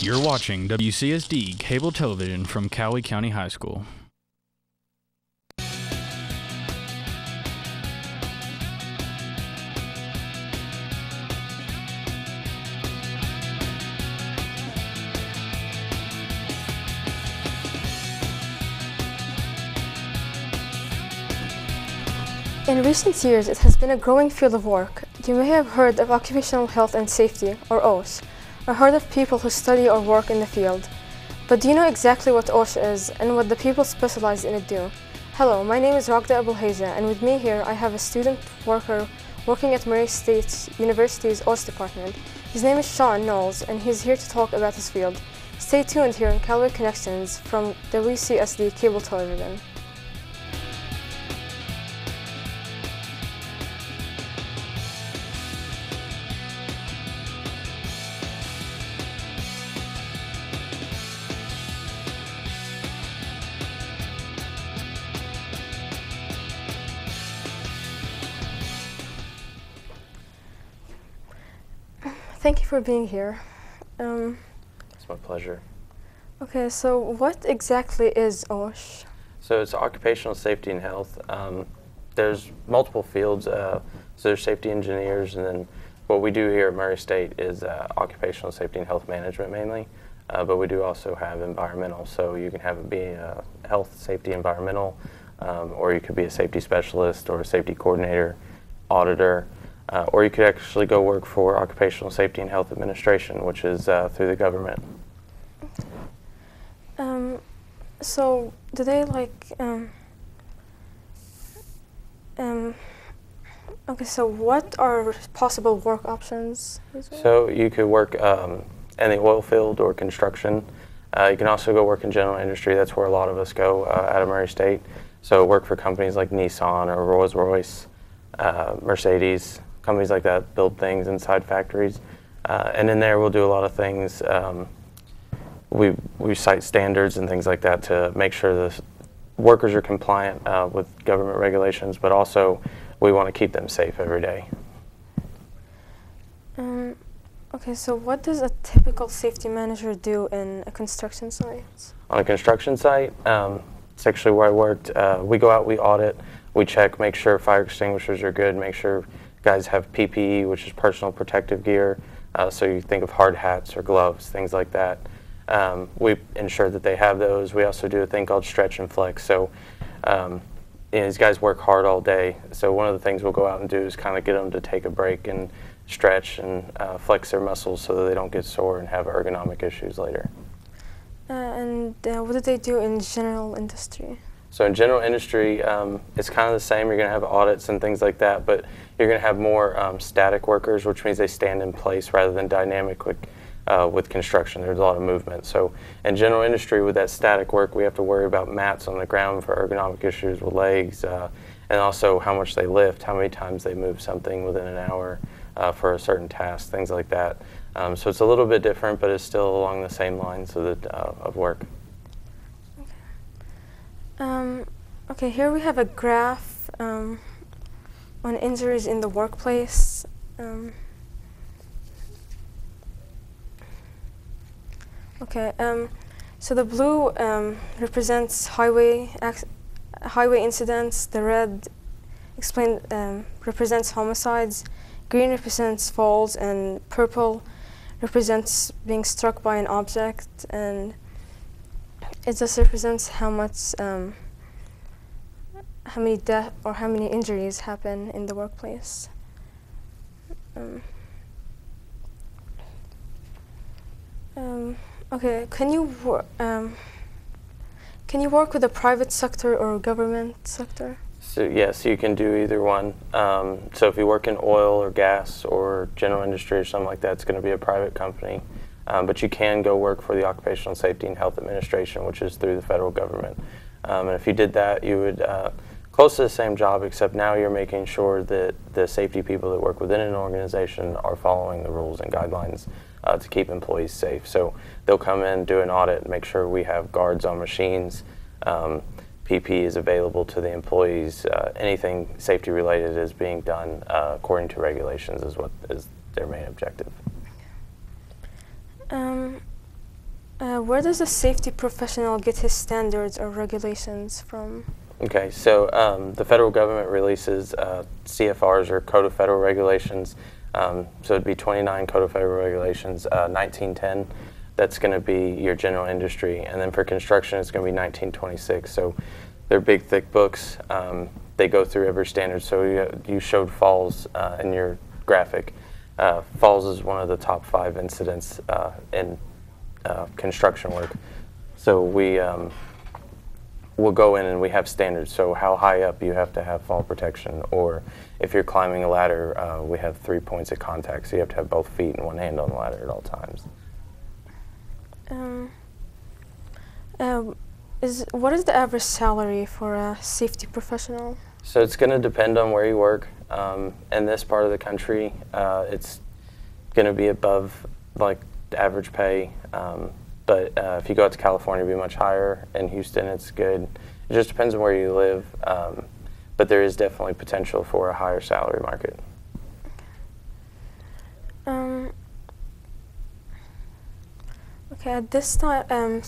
You're watching WCSD Cable Television from Calloway County High School. In recent years, it has been a growing field of work. You may have heard of occupational health and safety, or OSH, or heard of people who study or work in the field. But do you know exactly what OSH is and what the people specialized in it do? Hello, my name is Ragda Abulhaja, and with me here I have a student worker working at Murray State University's OSH department. His name is Sean Knowles, and he's here to talk about his field. Stay tuned here on Calloway Connections from the WCSD Cable Television. Thank you for being here. Um, It's my pleasure. okay, so what exactly is OSH? So it's occupational safety and health. Um, there's multiple fields. Uh, so there's safety engineers, and then what we do here at Murray State is uh, occupational safety and health management mainly. Uh, but we do also have environmental. So you can have it be a health, safety, environmental, um, or you could be a safety specialist or a safety coordinator, auditor, uh, or you could actually go work for Occupational Safety and Health Administration, which is uh, through the government. Um, so do they like um, um, okay, so what are possible work options? So you could work um, in the oil field or construction. Uh, you can also go work in general industry. That's where a lot of us go uh, out of Murray State. So work for companies like Nissan or Rolls Royce, uh, Mercedes, companies like that build things inside factories. Uh, and in there, we'll do a lot of things. Um, we we cite standards and things like that to make sure the workers are compliant uh, with government regulations, but also we want to keep them safe every day. Um, okay, so what does a typical safety manager do in a construction site? on a construction site. Um, it's actually where I worked. Uh, we go out, we audit, we check, make sure fire extinguishers are good, make sure guys have PPE, which is personal protective gear. Uh, so you think of hard hats or gloves, things like that. Um, we ensure that they have those. We also do a thing called stretch and flex. So um, you know, these guys work hard all day. So one of the things we'll go out and do is kind of get them to take a break and stretch and uh, flex their muscles so that they don't get sore and have ergonomic issues later. Uh, and uh, what do they do in general industry? So in general industry, um, it's kind of the same. You're going to have audits and things like that, but you're going to have more um, static workers, which means they stand in place rather than dynamic with, uh, with construction. There's a lot of movement. So in general industry, with that static work, we have to worry about mats on the ground for ergonomic issues with legs, uh, and also how much they lift, how many times they move something within an hour uh, for a certain task, things like that. Um, so it's a little bit different, but it's still along the same lines of, the, uh, of work. Um, okay, here we have a graph um, on injuries in the workplace. Um, okay, um, so the blue um, represents highway highway incidents. The red explain um, represents homicides. Green represents falls, and purple represents being struck by an object. And it just represents how much, um, how many death or how many injuries happen in the workplace. Um, um, okay, can you um, can you work with the private sector or government sector? So yes, you can do either one. Um, so if you work in oil or gas or general industry or something like that, it's going to be a private company. Um, but you can go work for the Occupational Safety and Health Administration, which is through the federal government. Um, and if you did that, you would uh, close to the same job, except now you're making sure that the safety people that work within an organization are following the rules and guidelines uh, to keep employees safe. So they'll come in, do an audit, make sure we have guards on machines. Um, PP is available to the employees. Uh, anything safety related is being done uh, according to regulations is what is their main objective. Um, Uh, where does a safety professional get his standards or regulations from? Okay, so um, the federal government releases uh, CFRs or Code of Federal Regulations. Um, so it'd be 29 Code of Federal Regulations, uh, 1910. That's going to be your general industry, and then for construction, it's going to be 1926. So they're big, thick books. Um, they go through every standard. So you, you showed falls uh, in your graphic. Uh, falls is one of the top five incidents uh, in uh, construction work. So we will go in and we have standards. So how high up you have to have fall protection, or if you're climbing a ladder, uh, we have three points of contact. So you have to have both feet and one hand on the ladder at all times. Um, um, is what is the average salary for a safety professional? So it's going to depend on where you work. Um, in this part of the country, uh, it's going to be above like average pay. Um, but uh, if you go out to California, it'll be much higher. In Houston, it's good. It just depends on where you live. Um, but there is definitely potential for a higher salary market. Um, okay, at this time, um,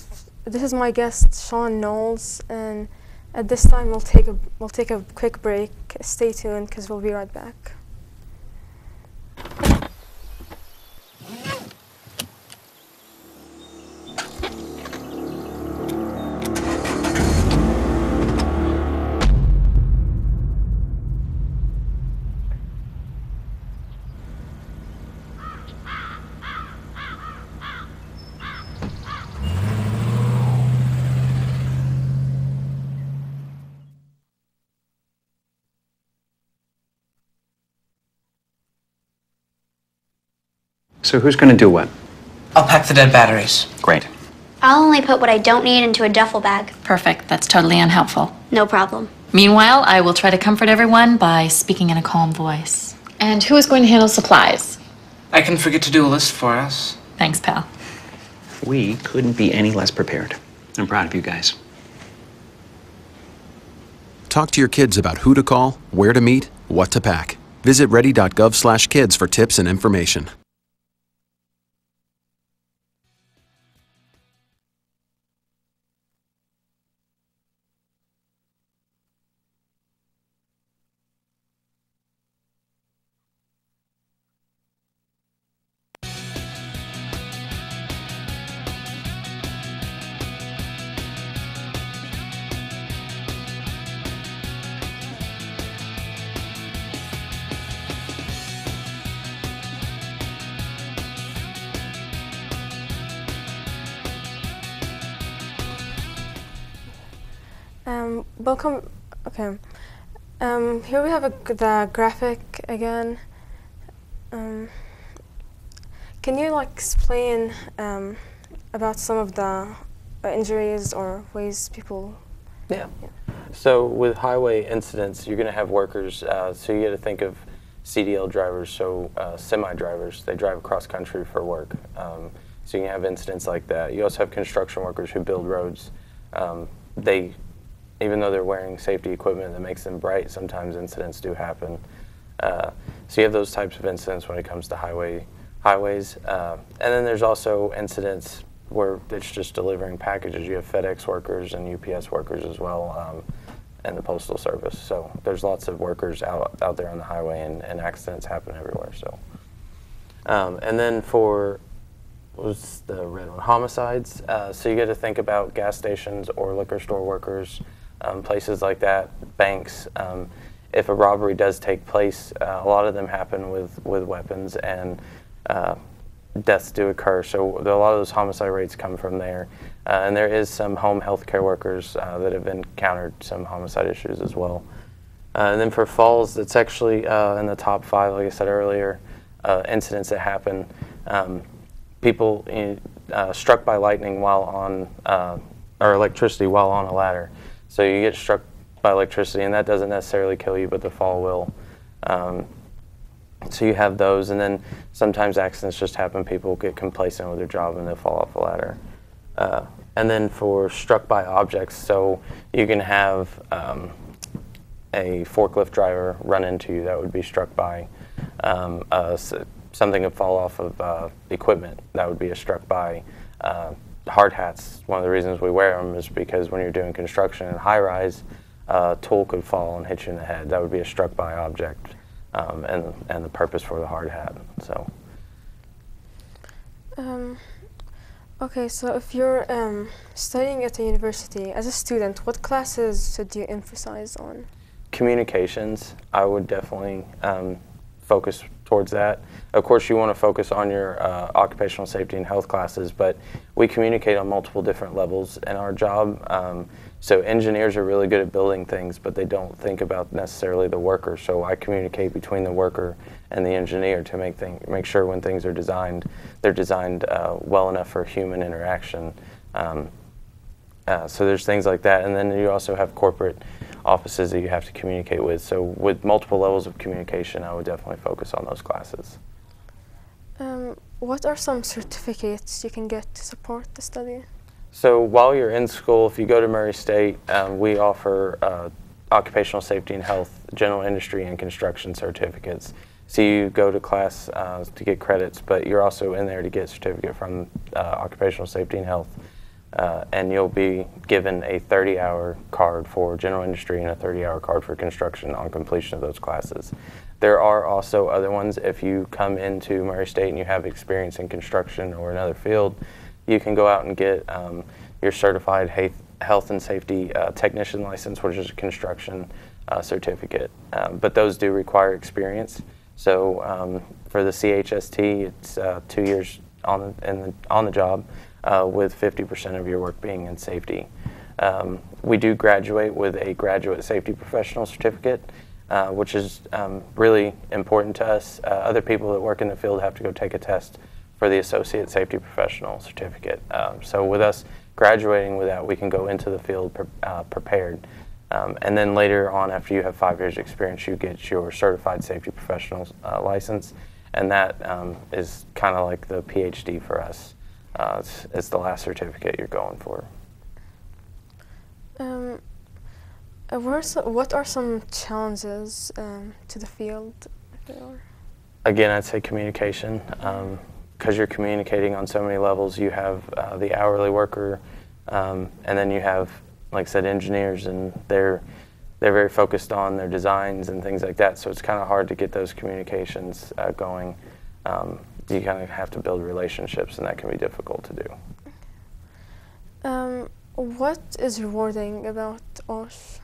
this is my guest Sean Knowles, and at this time we'll take a we'll take a quick break. Stay tuned because we'll be right back. So who's going to do what? I'll pack the dead batteries. Great. I'll only put what I don't need into a duffel bag. Perfect. That's totally unhelpful. No problem. Meanwhile, I will try to comfort everyone by speaking in a calm voice. And who is going to handle supplies? I can forget to do a list for us. Thanks, pal. We couldn't be any less prepared. I'm proud of you guys. Talk to your kids about who to call, where to meet, what to pack. Visit ready.gov/kids for tips and information. Um, welcome. Okay. Um, here we have a, the graphic again. Um, can you like explain um, about some of the injuries or ways people? Yeah. So with highway incidents, you're going to have workers. Uh, so you got to think of CDL drivers, so uh, semi drivers. They drive across country for work. Um, so you can have incidents like that. You also have construction workers who build roads. Um, they, even though they're wearing safety equipment that makes them bright, sometimes incidents do happen. Uh, so you have those types of incidents when it comes to highway highways. Uh, and then there's also incidents where it's just delivering packages. You have FedEx workers and UPS workers as well, um, and the Postal Service. So there's lots of workers out, out there on the highway, and, and accidents happen everywhere. So, um, and then for was the red one? Homicides. Uh, so you got to think about gas stations or liquor store workers, um, places like that, banks. Um, if a robbery does take place, uh, a lot of them happen with, with weapons and uh, deaths do occur. So a lot of those homicide rates come from there. Uh, and there is some home health care workers uh, that have encountered some homicide issues as well. Uh, and then for falls, it's actually uh, in the top five, like I said earlier, incidents that happen. Um, people struck by lightning while on, or electricity while on a ladder. So you get struck by electricity, and that doesn't necessarily kill you, but the fall will. Um, so you have those, and then sometimes accidents just happen. People get complacent with their job and they fall off a ladder. Uh, and then for struck by objects, so you can have um, a forklift driver run into you that would be struck by um, something would fall off of uh, equipment that would be a struck by uh, hard hats, one of the reasons we wear them is because when you're doing construction in high rise, a tool could fall and hit you in the head. That would be a struck by object, um, and and the purpose for the hard hat. So. Um, okay, so if you're um, studying at a university as a student, what classes should you emphasize on? communications, I would definitely um, focus towards that. Of course, you want to focus on your uh, occupational safety and health classes, but we communicate on multiple different levels in our job. Um, so engineers are really good at building things, but they don't think about necessarily the worker. So I communicate between the worker and the engineer to make thing, make sure when things are designed, they're designed uh, well enough for human interaction. Um, uh, so there's things like that, and then you also have corporate offices that you have to communicate with. So with multiple levels of communication, I would definitely focus on those classes. Um, what are some certificates you can get to support the study? So while you're in school, if you go to Murray State, um, we offer uh, occupational safety and health, general industry, and construction certificates. So you go to class uh, to get credits, but you're also in there to get a certificate from uh, occupational safety and health. Uh, and you'll be given a 30-hour card for general industry and a 30-hour card for construction on completion of those classes. There are also other ones. If you come into Murray State and you have experience in construction or another field, you can go out and get um, your certified health and safety uh, technician license, which is a construction uh, certificate. Um, but those do require experience. So um, for the CHST, it's uh, two years on the, the, on the job uh, with 50% of your work being in safety. Um, we do graduate with a graduate safety professional certificate, uh, which is um, really important to us. Uh, other people that work in the field have to go take a test for the associate safety professional certificate. Um, so with us graduating with that, we can go into the field pre uh, prepared. Um, and then later on, after you have five years experience, you get your certified safety professional uh, license. And that um, is kind of like the PhD for us. Uh, it's, it's, the last certificate you're going for. Um, uh, so, what are some challenges um, to the field? Again, I'd say communication. Because um, you're communicating on so many levels, you have uh, the hourly worker, um, and then you have, like I said, engineers, and they're they're very focused on their designs and things like that. So it's kind of hard to get those communications uh, going. Um, you kind of have to build relationships, and that can be difficult to do. Um, what is rewarding about OSH?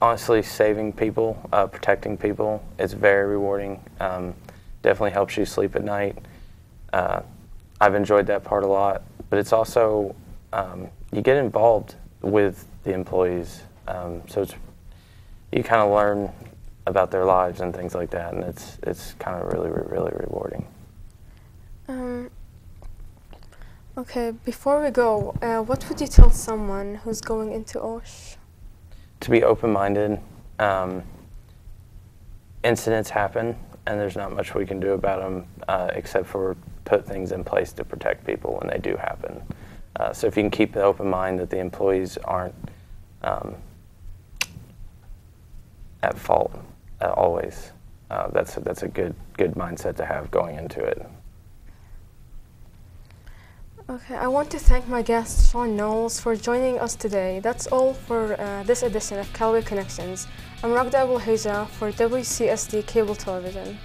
Honestly, saving people, uh, protecting people is very rewarding. Um, definitely helps you sleep at night. Uh, I've enjoyed that part a lot, but it's also um, you get involved with the employees, um, so it's you kind of learn about their lives and things like that, and it's it's kind of really really rewarding. Um, okay, before we go, uh, what would you tell someone who's going into OSH? To be open-minded. Um, incidents happen, and there's not much we can do about them uh, except for put things in place to protect people when they do happen. Uh, so if you can keep the open mind that the employees aren't um, at fault uh, always. Uh, that's a, that's a good good mindset to have going into it. Okay, I want to thank my guest Sean Knowles for joining us today. That's all for uh, this edition of Calloway Connections. I'm Ragda Abul for WCSD Cable Television.